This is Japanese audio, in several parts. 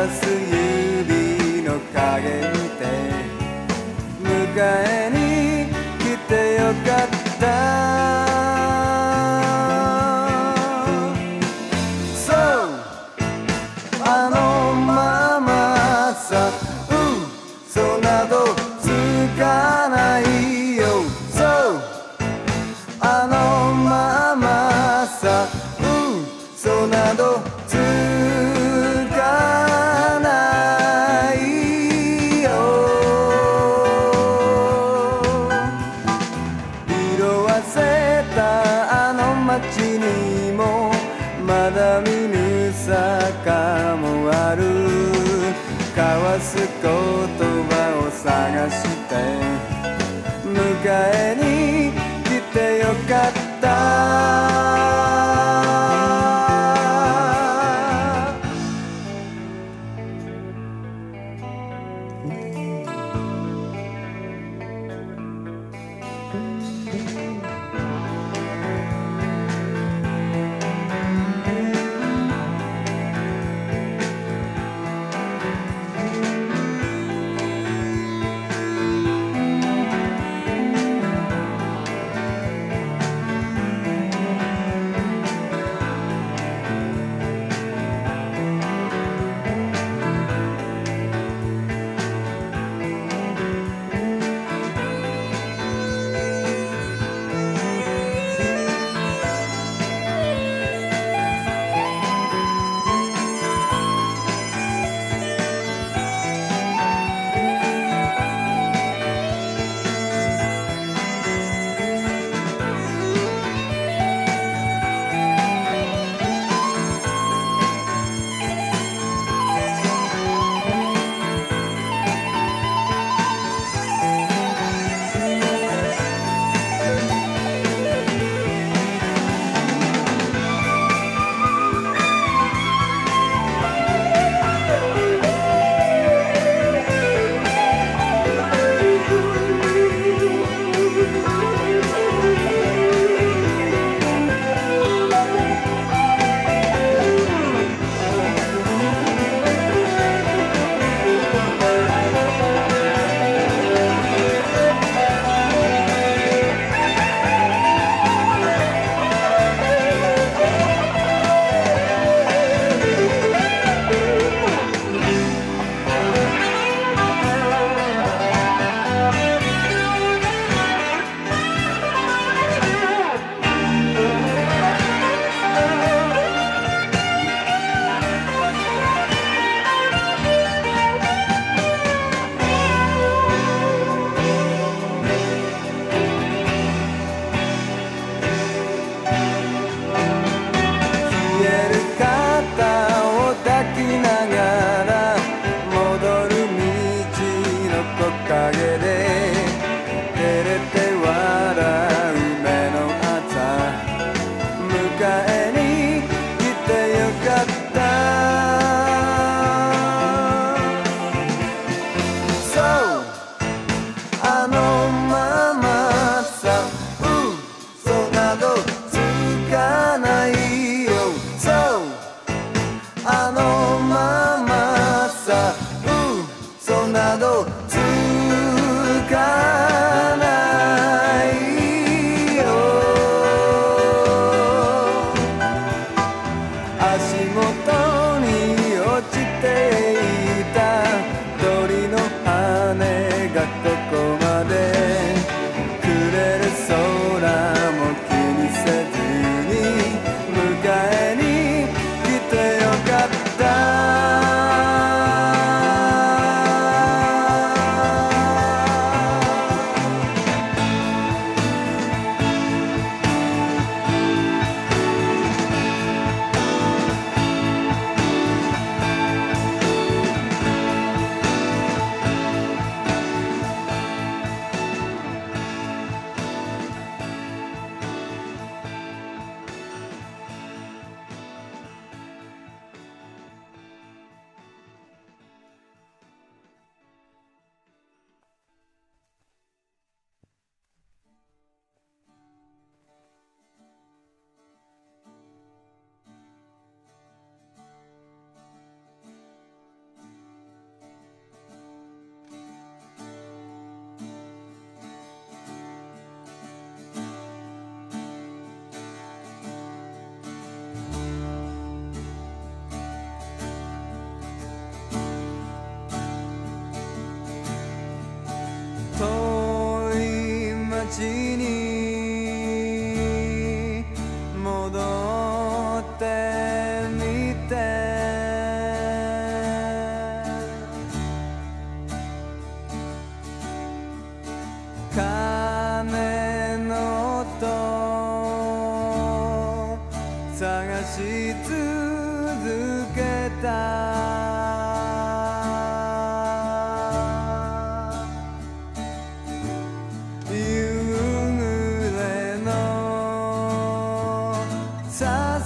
ざす指の影見て迎えに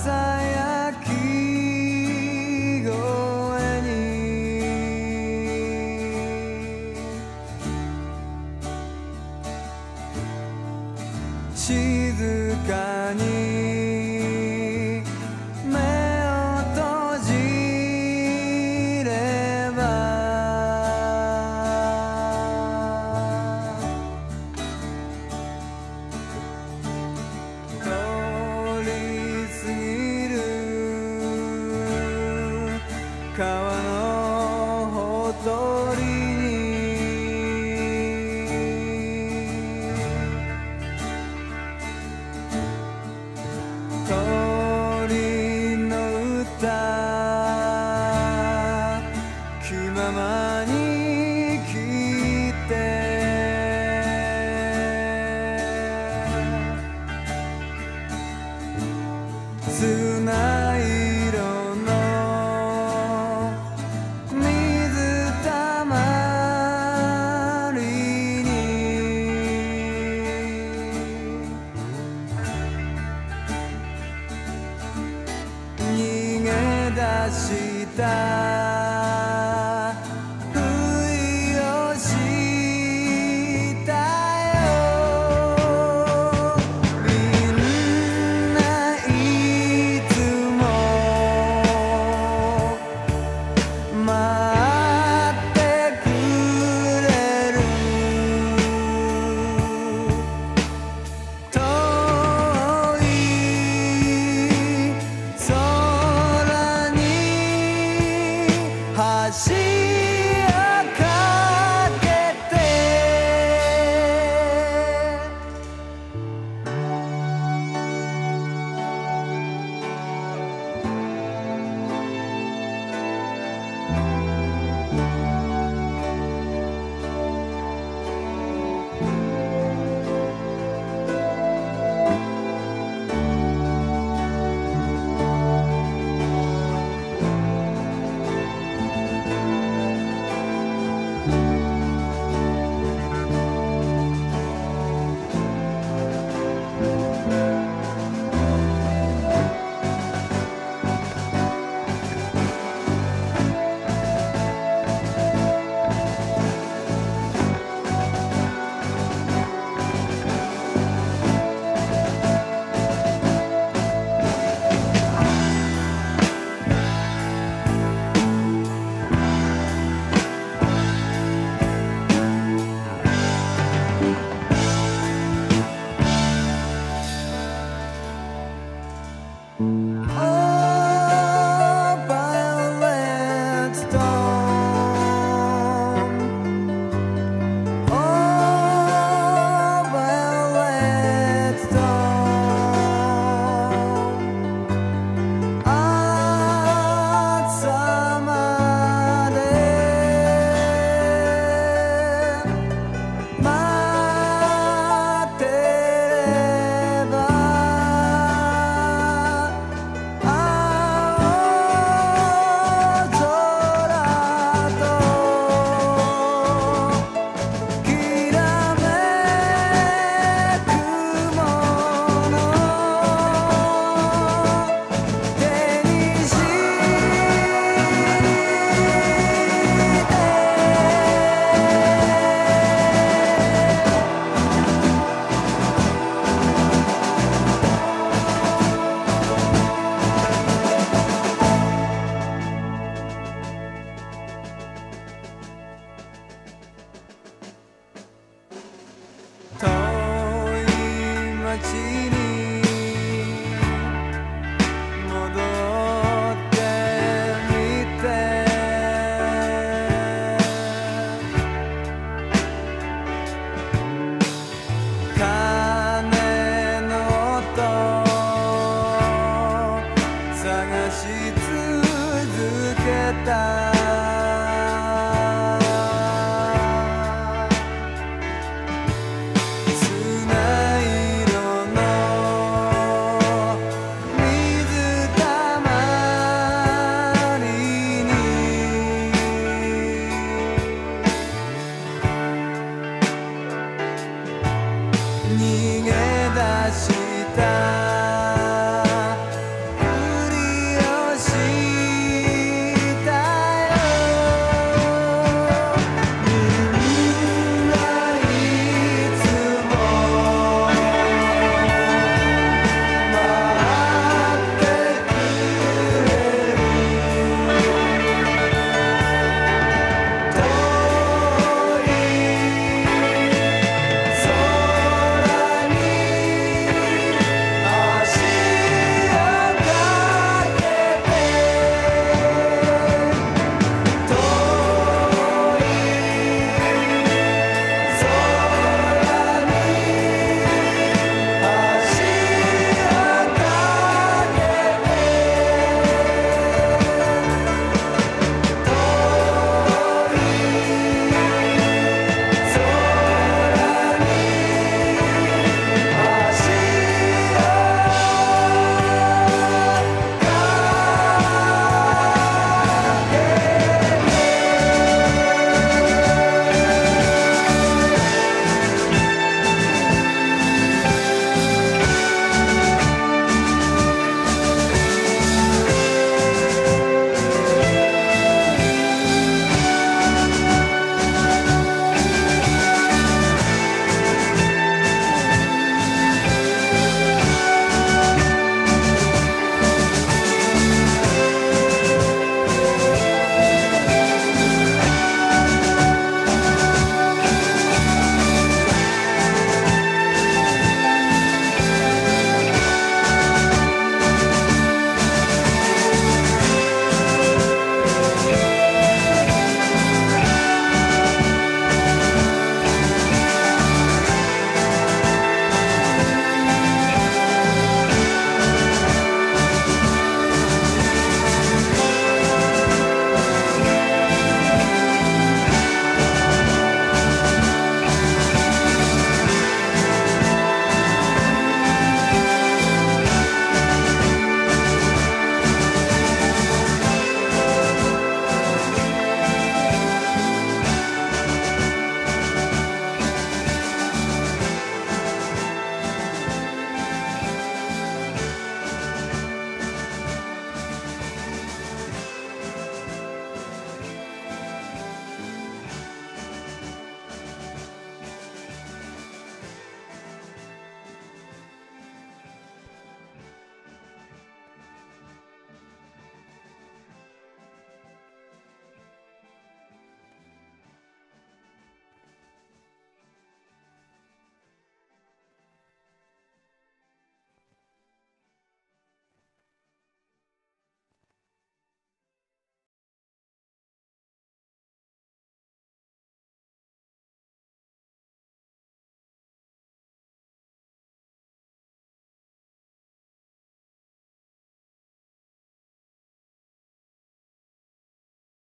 在 да